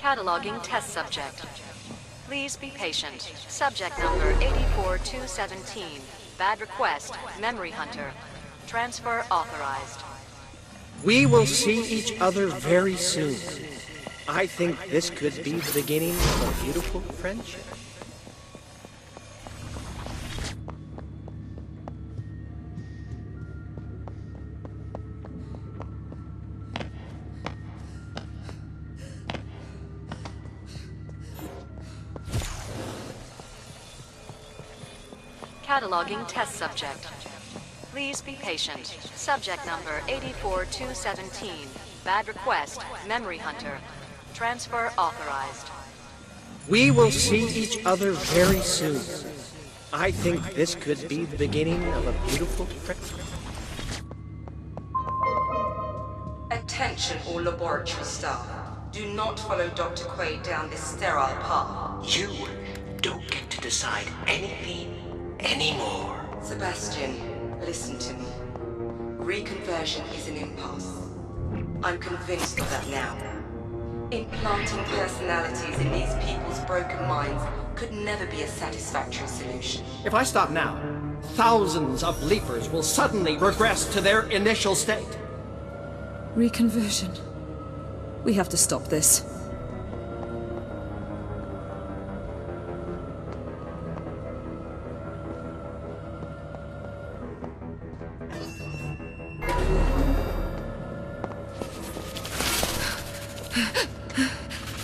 Cataloging test subject. Please be patient. Subject number 84217. Bad request. Memory Hunter. Transfer authorized. We will see each other very soon. I think this could be the beginning of a beautiful friendship. Cataloging test subject. Please be patient. Subject number 84217. Bad request. Memory Hunter. Transfer authorized. We will see each other very soon. I think this could be the beginning of a beautiful friendship. Attention all laboratory staff. Do not follow Dr. Quaid down this sterile path. You don't get to decide anything anymore. Sebastian, listen to me. Reconversion is an impasse. I'm convinced of that now. Implanting personalities in these people's broken minds could never be a satisfactory solution. If I stop now, thousands of leapers will suddenly regress to their initial state. Reconversion. We have to stop this.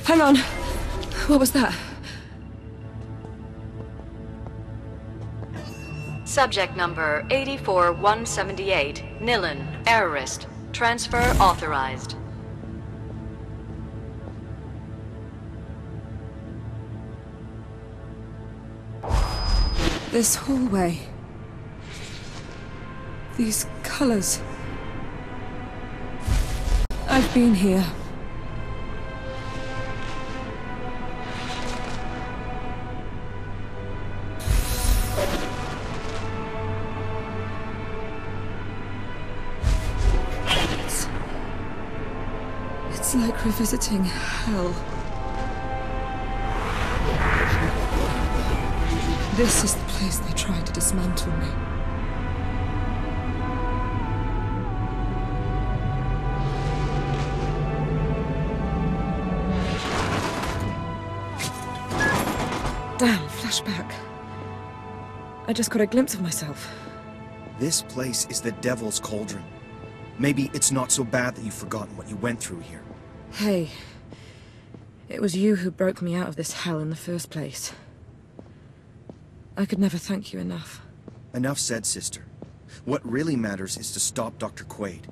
Hang on. What was that? Subject number 84178. Nilin. Errorist. Transfer authorized. This hallway. These colors. I've been here. It's like revisiting hell. This is the place they tried to dismantle me. Damn, flashback. I just got a glimpse of myself. This place is the Devil's Cauldron. Maybe it's not so bad that you've forgotten what you went through here. Hey, it was you who broke me out of this hell in the first place. I could never thank you enough. Enough said, sister. What really matters is to stop Dr. Quaid.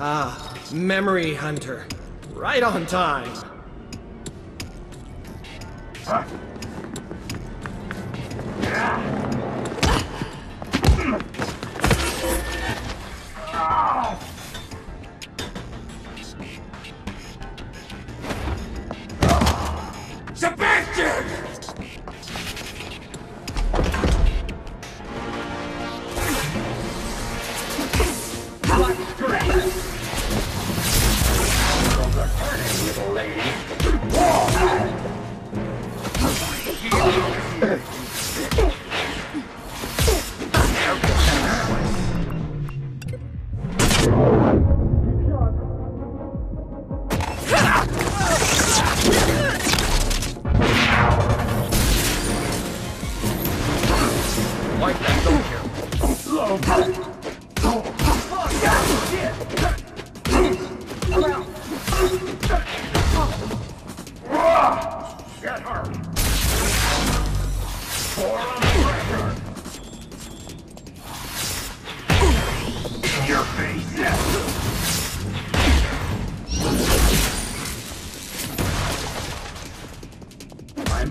Ah, Memory Hunter. Right on time. Sebastian!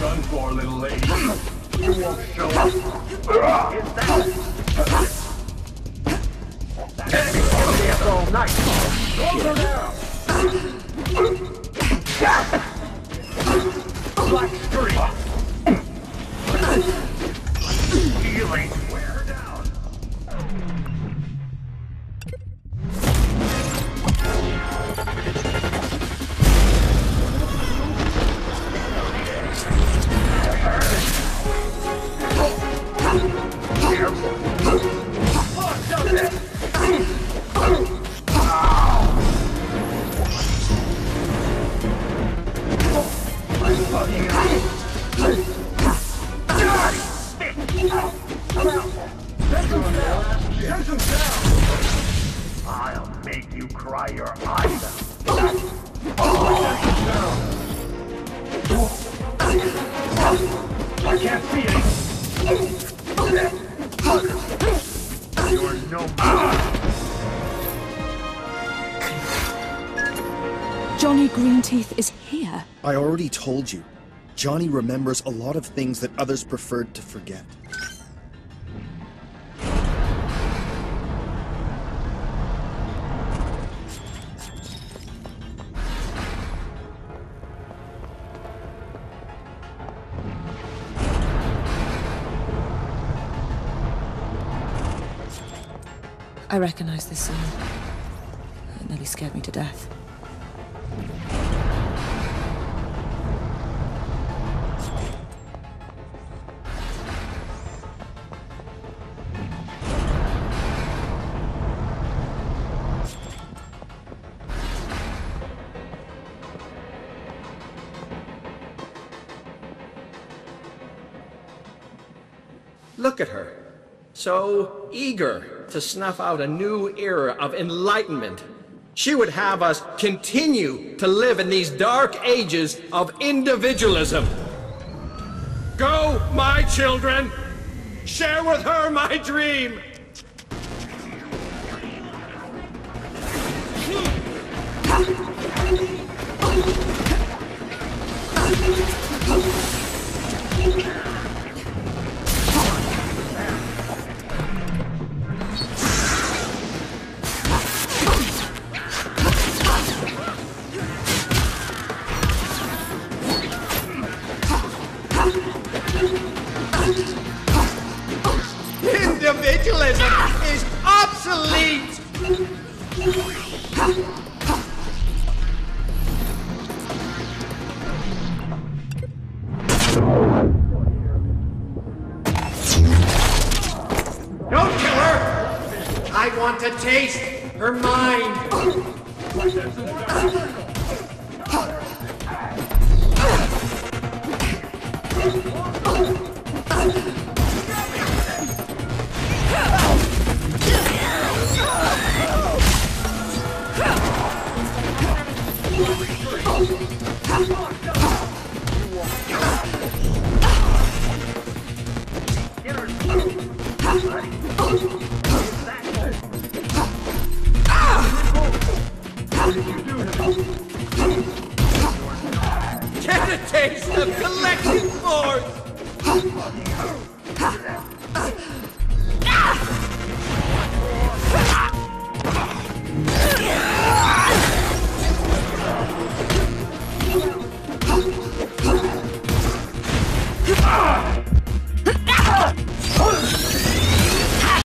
Done for, little lady. You won't show up. Is that... Enemy can't all night. Close down. Black streak. Johnny Greenteeth is here. I already told you. Johnny remembers a lot of things that others preferred to forget. I recognize this scene. It nearly scared me to death. Look at her. So eager to snuff out a new era of enlightenment. She would have us continue to live in these dark ages of individualism. Go, my children! Share with her my dream! Individualism is obsolete! Don't kill her! I want to taste her mind! Get